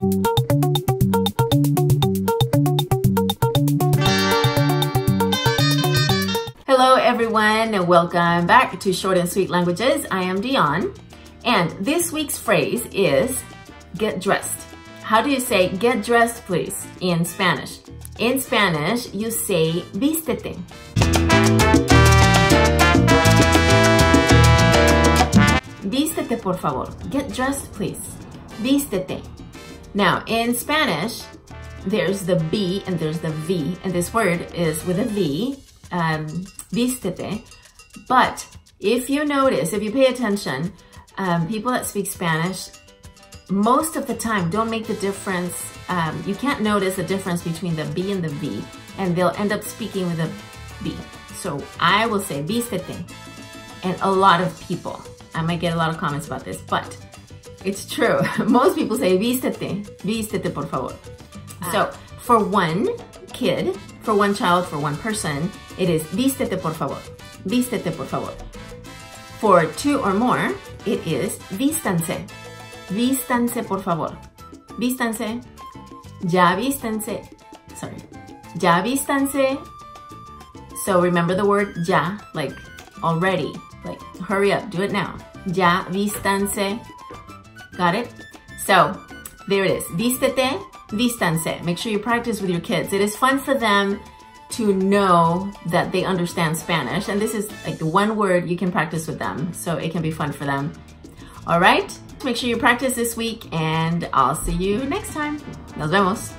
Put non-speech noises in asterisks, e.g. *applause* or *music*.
Hello everyone and welcome back to Short and Sweet Languages. I am Dionne and this week's phrase is get dressed. How do you say get dressed please in Spanish? In Spanish, you say vístete. Vístete por favor. Get dressed please. Vístete. Now, in Spanish, there's the B and there's the V, and this word is with a V, um, vístete. But if you notice, if you pay attention, um, people that speak Spanish, most of the time don't make the difference. Um, you can't notice the difference between the B and the V, and they'll end up speaking with a B. So I will say vístete, and a lot of people, I might get a lot of comments about this, but it's true. *laughs* Most people say vístete, vístete por favor. Ah. So for one kid, for one child, for one person, it is vístete por favor, vístete por favor. For two or more, it is vístanse, vístanse por favor, vístanse, ya vístanse, sorry, ya vístanse. So remember the word ya, like already, like hurry up, do it now. Ya vístanse, got it? So there it is, vístete, vístanse. Make sure you practice with your kids. It is fun for them to know that they understand Spanish. And this is like the one word you can practice with them. So it can be fun for them. All right. Make sure you practice this week and I'll see you next time. Nos vemos.